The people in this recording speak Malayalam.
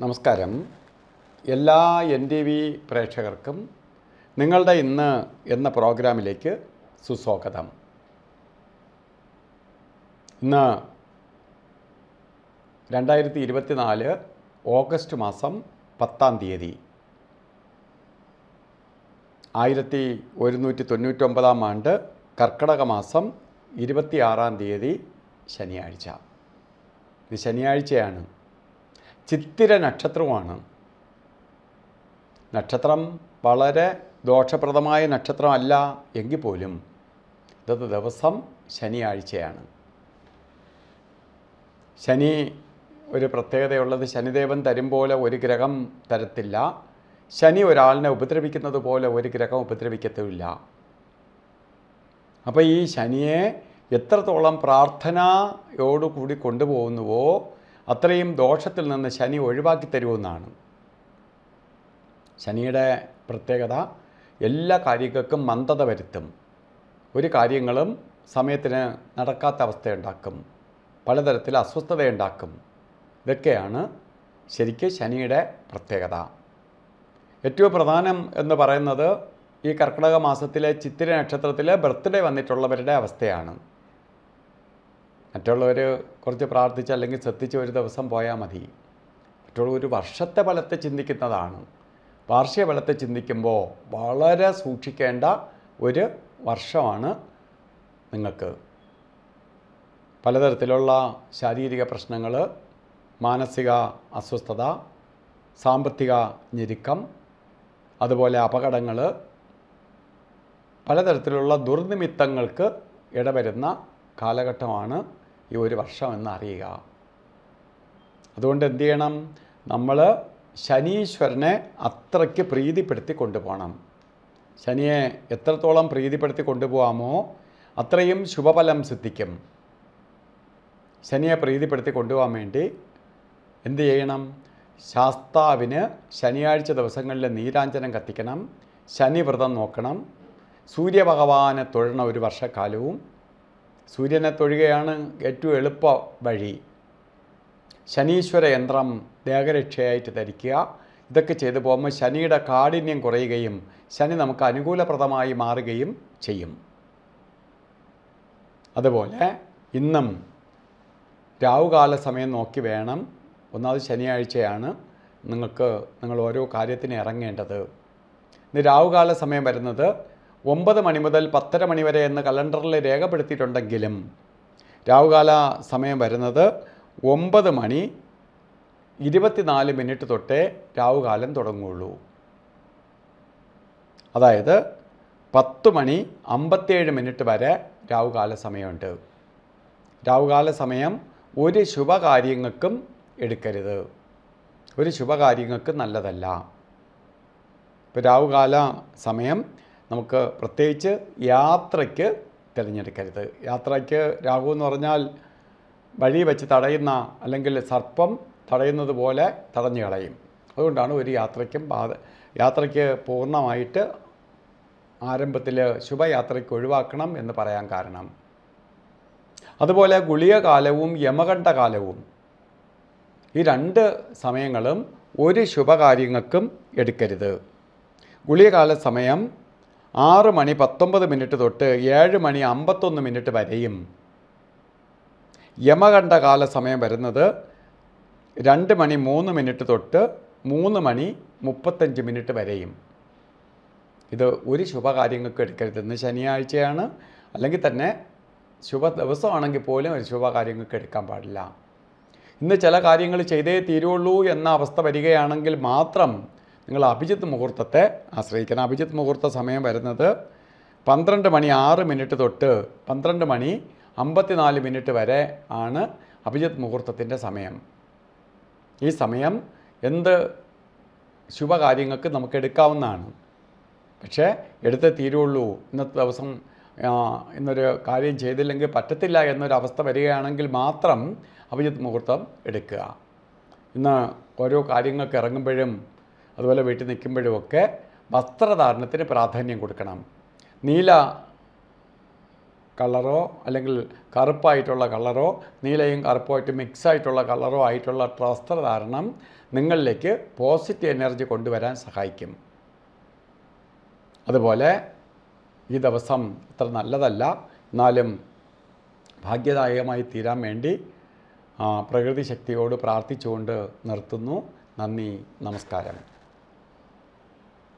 നമസ്കാരം. എല്ലാ എൻ ടി വി പ്രേക്ഷകർക്കും നിങ്ങളുടെ ഇന്ന് എന്ന പ്രോഗ്രാമിലേക്ക് സുസ്വാഗതം. ഇന്ന് രണ്ടായിരത്തി ഇരുപത്തിനാല് ഓഗസ്റ്റ് മാസം പത്താം തീയതി. ആയിരത്തി ഒരുന്നൂറ്റി തൊണ്ണൂറ്റൊമ്പതാം ആണ്ട് കർക്കടക മാസം ഇരുപത്തിയാറാം തീയതി ശനിയാഴ്ച. ഇത് ശനിയാഴ്ചയാണ്. ചിത്തിര നക്ഷത്രമാണ്. നക്ഷത്രം വളരെ ദോഷപ്രദമായ നക്ഷത്രമല്ല എങ്കിൽ പോലും ഇന്നത്തെ ദിവസം ശനിയാഴ്ചയാണ്. ശനി ഒരു പ്രത്യേകതയുള്ളത് ശനിദേവൻ തരും പോലെ ഒരു ഗ്രഹം തരത്തില്ല. ശനി ഒരാളിനെ ഉപദ്രവിക്കുന്നത് പോലെ ഒരു ഗ്രഹം ഉപദ്രവിക്കത്തുമില്ല. അപ്പോൾ ഈ ശനിയെ എത്രത്തോളം പ്രാർത്ഥനയോടുകൂടി കൊണ്ടുപോകുന്നുവോ അത്രയും ദോഷത്തിൽ നിന്ന് ശനി ഒഴിവാക്കി തരുമെന്നാണ് ശനിയുടെ പ്രത്യേകത എല്ലാ കാര്യങ്ങൾക്കും മന്ദത വരുത്തും. ഒരു കാര്യങ്ങളും സമയത്തിന് നടക്കാത്ത അവസ്ഥയുണ്ടാക്കും. പലതരത്തിൽ അസ്വസ്ഥതയുണ്ടാക്കും. ഇതൊക്കെയാണ് ശരിക്കും ശനിയുടെ പ്രത്യേകത. ഏറ്റവും പ്രധാനം എന്ന് പറയുന്നത് ഈ കർക്കിടക മാസത്തിലെ ചിത്തിര നക്ഷത്രത്തിലെ ബർത്ത്ഡേ വന്നിട്ടുള്ളവരുടെ അവസ്ഥയാണ്. മറ്റുള്ളവർ കുറച്ച് പ്രാർത്ഥിച്ച് അല്ലെങ്കിൽ ശ്രദ്ധിച്ച് ഒരു ദിവസം പോയാൽ മതി. മറ്റുള്ള ഒരു വർഷത്തെ ഫലത്തെ ചിന്തിക്കുന്നതാണ്. വാർഷിക ഫലത്തെ ചിന്തിക്കുമ്പോൾ വളരെ സൂക്ഷിക്കേണ്ട ഒരു വർഷമാണ് നിങ്ങൾക്ക്. പലതരത്തിലുള്ള ശാരീരിക പ്രശ്നങ്ങൾ മാനസിക അസ്വസ്ഥത സാമ്പത്തിക ഞെരുക്കം അതുപോലെ അപകടങ്ങൾ പലതരത്തിലുള്ള ദുർനിമിത്തങ്ങൾക്ക് ഇടവരുന്ന കാലഘട്ടമാണ് ഈ ഒരു വർഷം എന്ന് അറിയുക അതുകൊണ്ട് എന്ത് ചെയ്യണം നമ്മൾ ശനീശ്വരനെ അത്രയ്ക്ക് പ്രീതിപ്പെടുത്തി കൊണ്ടുപോകണം ശനിയെ എത്രത്തോളം പ്രീതിപ്പെടുത്തി കൊണ്ടുപോകാമോ അത്രയും ശുഭഫലം സിദ്ധിക്കും. ശനിയെ പ്രീതിപ്പെടുത്തി കൊണ്ടുപോകാൻ വേണ്ടി എന്ത് ചെയ്യണം ശാസ്താവിന് ശനിയാഴ്ച ദിവസങ്ങളിൽ നീരാഞ്ജനം കത്തിക്കണം. ശനി വ്രതം നോക്കണം. സൂര്യഭഗവാനെ തൊഴണ ഒരു വർഷക്കാലവും സൂര്യനെ തൊഴുകയാണ് ഏറ്റവും എളുപ്പ വഴി. ശനീശ്വര യന്ത്രം ദേഹരക്ഷയായിട്ട് ധരിക്കുക. ഇതൊക്കെ ചെയ്തു പോകുമ്പോൾ ശനിയുടെ കാഠിന്യം കുറയുകയും ശനി നമുക്ക് അനുകൂലപ്രദമായി മാറുകയും ചെയ്യും. അതുപോലെ ഇന്നും രാവുകാല സമയം നോക്കി വേണം. ഒന്നാമത് ശനിയാഴ്ചയാണ് നിങ്ങൾക്ക് നിങ്ങൾ ഓരോ കാര്യത്തിന് ഇറങ്ങേണ്ടത്. ഇന്ന് രാവുകാല സമയം വരുന്നത് ഒമ്പത് മണി മുതൽ പത്തര മണി വരെ എന്ന് കലണ്ടറിൽ രേഖപ്പെടുത്തിയിട്ടുണ്ടെങ്കിലും രാവുകാല സമയം വരുന്നത് ഒമ്പത് മണി ഇരുപത്തിനാല് മിനിറ്റ് തൊട്ടേ രാവുകാലം തുടങ്ങുകയുള്ളൂ. അതായത് പത്ത് മണി അമ്പത്തേഴ് മിനിറ്റ് വരെ രാവുകാല സമയമുണ്ട്. രാവുകാല സമയം ഒരു ശുഭകാര്യങ്ങൾക്കും എടുക്കരുത്. ഒരു ശുഭകാര്യങ്ങൾക്ക് നല്ലതല്ല. ഇപ്പോൾ രാവുകാല സമയം നമുക്ക് പ്രത്യേകിച്ച് യാത്രയ്ക്ക് തിരഞ്ഞെടുക്കരുത്. യാത്രയ്ക്ക് രാഹു എന്ന് പറഞ്ഞാൽ വഴി വെച്ച് തടയുന്ന അല്ലെങ്കിൽ സർപ്പം തടയുന്നത് പോലെ തടഞ്ഞു കളയും. അതുകൊണ്ടാണ് ഒരു യാത്രയ്ക്കും ബാധ യാത്രയ്ക്ക് പൂർണമായിട്ട് ആരംഭത്തിൽ ശുഭയാത്രയ്ക്ക് ഒഴിവാക്കണം എന്ന് പറയാൻ കാരണം. അതുപോലെ ഗുളിക കാലവും കാലവും ഈ രണ്ട് സമയങ്ങളും ഒരു ശുഭകാര്യങ്ങൾക്കും എടുക്കരുത്. ഗുളികകാല സമയം ആറ് മണി പത്തൊമ്പത് മിനിറ്റ് തൊട്ട് ഏഴ് മണി അമ്പത്തൊന്ന് മിനിറ്റ് വരെയും യമകണ്ഠ കാല സമയം വരുന്നത് രണ്ട് മണി മൂന്ന് മിനിറ്റ് തൊട്ട് മൂന്ന് മണി മുപ്പത്തഞ്ച് മിനിറ്റ് വരെയും. ഇത് ഒരു ശുഭകാര്യങ്ങൾക്ക് എടുക്കരുത്. ഇന്ന് ശനിയാഴ്ചയാണ്. അല്ലെങ്കിൽ തന്നെ ശുഭ ദിവസമാണെങ്കിൽ പോലും ഒരു ശുഭകാര്യങ്ങൾക്ക് എടുക്കാൻ പാടില്ല. ഇന്ന് ചില കാര്യങ്ങൾ ചെയ്തേ തീരുള്ളൂ എന്ന അവസ്ഥ വരികയാണെങ്കിൽ മാത്രം നിങ്ങൾ അഭിജിത്ത് മുഹൂർത്തത്തെ ആശ്രയിക്കണം. അഭിജിത്ത് മുഹൂർത്ത സമയം വരുന്നത് പന്ത്രണ്ട് മണി ആറ് മിനിറ്റ് തൊട്ട് പന്ത്രണ്ട് മണി അമ്പത്തിനാല് മിനിറ്റ് വരെ ആണ് അഭിജിത്ത് മുഹൂർത്തത്തിന്റെ സമയം. ഈ സമയം എന്ത് ശുഭകാര്യങ്ങൾക്ക് നമുക്ക് എടുക്കാവുന്നതാണ്. പക്ഷേ എടുത്തേ തീരുള്ളൂ. ഇന്നത്തെ ദിവസം ഇന്നൊരു കാര്യം ചെയ്തില്ലെങ്കിൽ പറ്റത്തില്ല എന്നൊരവസ്ഥ വരികയാണെങ്കിൽ മാത്രം അഭിജിത്ത് മുഹൂർത്തം എടുക്കുക. ഇന്ന് ഓരോ കാര്യങ്ങൾക്ക് ഇറങ്ങുമ്പോഴും അതുപോലെ വീട്ടിൽ നിൽക്കുമ്പോഴുമൊക്കെ വസ്ത്രധാരണത്തിന് പ്രാധാന്യം കൊടുക്കണം. നീല കളറോ അല്ലെങ്കിൽ കറുപ്പായിട്ടുള്ള കളറോ നീലയും കറുപ്പുമായിട്ട് മിക്സ് ആയിട്ടുള്ള കളറോ ആയിട്ടുള്ള വസ്ത്രധാരണം നിങ്ങളിലേക്ക് പോസിറ്റീവ് എനർജി കൊണ്ടുവരാൻ സഹായിക്കും. അതുപോലെ ഈ ദിവസം ഇത്ര നല്ലതല്ല. എന്നാലും ഭാഗ്യദായകമായി തീരാൻ വേണ്ടി പ്രകൃതി ശക്തിയോട് പ്രാർത്ഥിച്ചുകൊണ്ട് നിർത്തുന്നു. നന്ദി നമസ്കാരം.